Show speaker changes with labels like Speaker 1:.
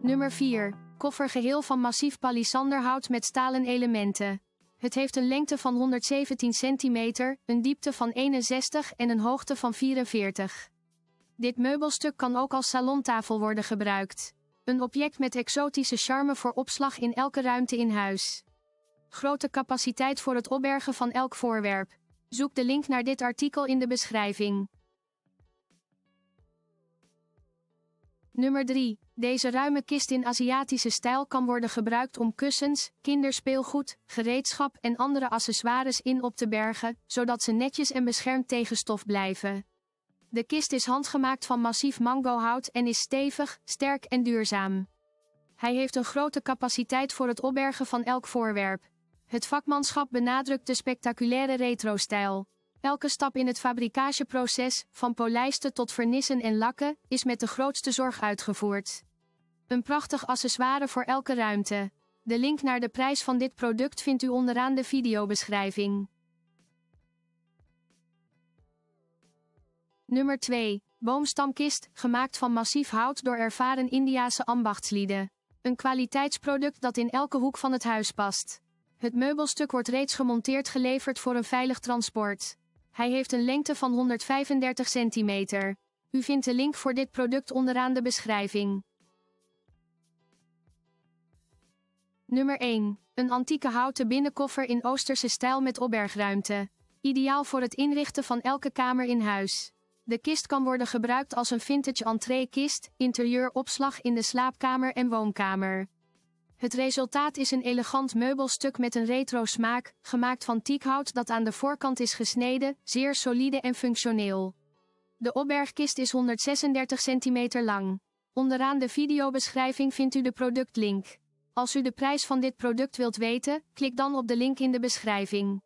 Speaker 1: Nummer 4. Koffer geheel van massief palisanderhout met stalen elementen. Het heeft een lengte van 117 cm, een diepte van 61 en een hoogte van 44. Dit meubelstuk kan ook als salontafel worden gebruikt. Een object met exotische charme voor opslag in elke ruimte in huis. Grote capaciteit voor het opbergen van elk voorwerp. Zoek de link naar dit artikel in de beschrijving. Nummer 3. Deze ruime kist in Aziatische stijl kan worden gebruikt om kussens, kinderspeelgoed, gereedschap en andere accessoires in op te bergen, zodat ze netjes en beschermd tegen stof blijven. De kist is handgemaakt van massief mangohout en is stevig, sterk en duurzaam. Hij heeft een grote capaciteit voor het opbergen van elk voorwerp. Het vakmanschap benadrukt de spectaculaire retro-stijl. Elke stap in het fabrikageproces, van polijsten tot vernissen en lakken, is met de grootste zorg uitgevoerd. Een prachtig accessoire voor elke ruimte. De link naar de prijs van dit product vindt u onderaan de videobeschrijving. Nummer 2. Boomstamkist, gemaakt van massief hout door ervaren Indiase ambachtslieden. Een kwaliteitsproduct dat in elke hoek van het huis past. Het meubelstuk wordt reeds gemonteerd geleverd voor een veilig transport. Hij heeft een lengte van 135 centimeter. U vindt de link voor dit product onderaan de beschrijving. Nummer 1. Een antieke houten binnenkoffer in Oosterse stijl met opbergruimte. Ideaal voor het inrichten van elke kamer in huis. De kist kan worden gebruikt als een vintage entreekist, interieuropslag in de slaapkamer en woonkamer. Het resultaat is een elegant meubelstuk met een retro smaak, gemaakt van teakhout dat aan de voorkant is gesneden, zeer solide en functioneel. De opbergkist is 136 cm lang. Onderaan de videobeschrijving vindt u de productlink. Als u de prijs van dit product wilt weten, klik dan op de link in de beschrijving.